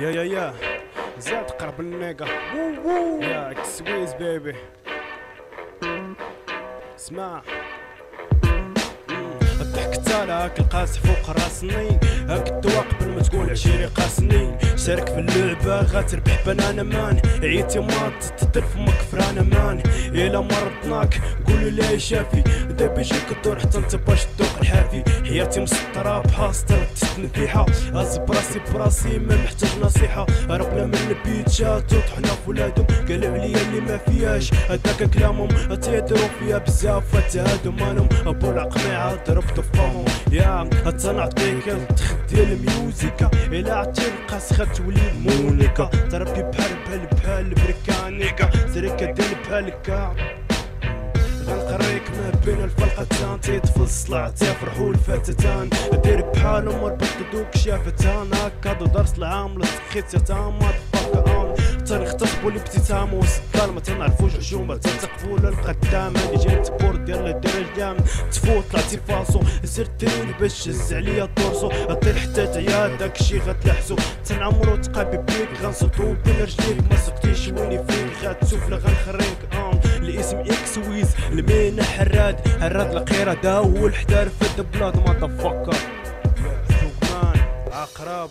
يا يا يا. زاد قرب النيقة يا اكسويز بيبي. اسمع. الضحك تالاك القاس فوق راسني. هاك قبل ما تقول عشيري قاسني. شارك في اللعبة غتربح بنانا مان. عيتي مات تدر فمك فرانا مان. إلا مرضناك قولي لي شافي. دابا يجيك الدور حتى أنت باش تدوق الحافي. حياتي مسطرة بحاستر تستنفيحة هز براسي براسي ما محتاج نصيحة. ربنا من البيتشات وطحنا في ولادهم. قالوا عليا اللي ما فياش هداك كلامهم تيدرو فيا بزاف فتهادو مالهم. أبو العقميعة ضربت فمهم يا حتى نعطيك التخ ديال الميوزيكا. إلا عطي القاس تولي مونيكا تربي بحال بحال بحال بريكانيكا. سريكا ديال بحالك غنقريك ما بين الفلقتان تيطفل الصلع تيفرحوا الفتتان. دير بحالهم وربط دوك شافتان هكا درس العام لسخيت ما تاريخ تخبو الابتسام وسط ما تنعرفوش حشومة تنتقفول القدام اللي جاي تبور ديال الدرج جام تفوت طلعتي فاسو سرتيني باش هز عليا الدورسو طير حتى تعيا داكشي غتلحسو. تنعمرو تقابي بيك غنصوتو بين رجليك. ما سقتيش ويني فيك غتسفل غنخريك. آم الاسم إكس ويز. المينا حراد. حراد القيرة داول حدار في البلاد. ما تفكر عقرب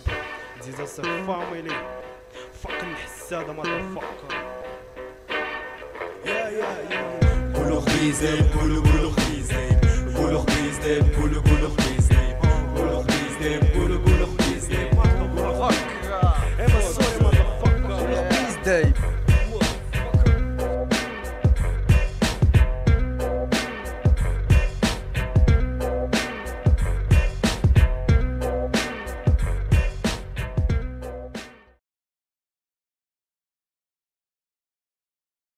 ديزاس فاميلي فاكن حسادة ما تفكر يا يا يا بولو خبيزة بولو بولو خبيزة بولو خبيزة بولو بولو خبيزة